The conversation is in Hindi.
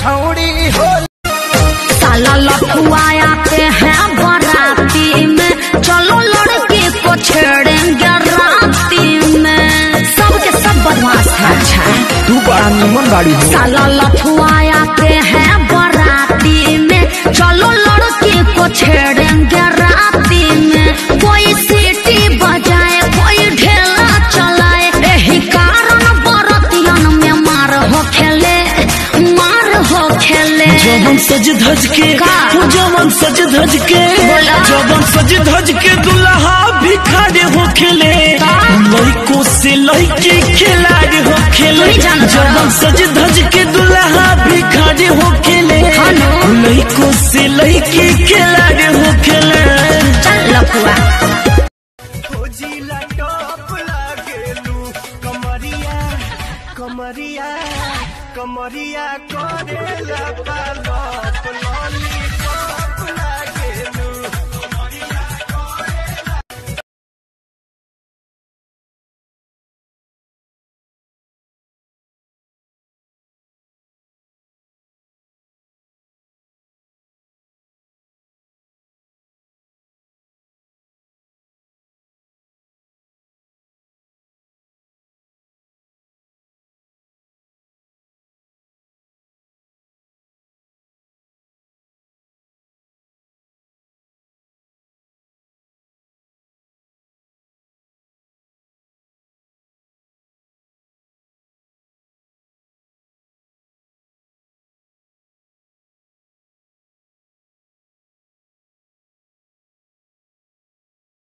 छौड़ी हो साला लखुआया के है बराती में। चलो लड़की को छेड़ेंगे राती में। सबके सब बदमाश है। अच्छा तू बड़ा निमन गाड़ी हो। साला लखुआया जवन सज धज के जवन सज धज के। जवन सज धज के दुल्हा भी खड़े हो खेले? लड़कों से लड़की खिलाड़ी हो खेले। जवन सज धज के दुल्हा भी खड़े हो खेले। हाँ। लड़कों से लड़की खिलाड़ी हो खेले। चल लखुआ कमरिया कमरिया करेला पालो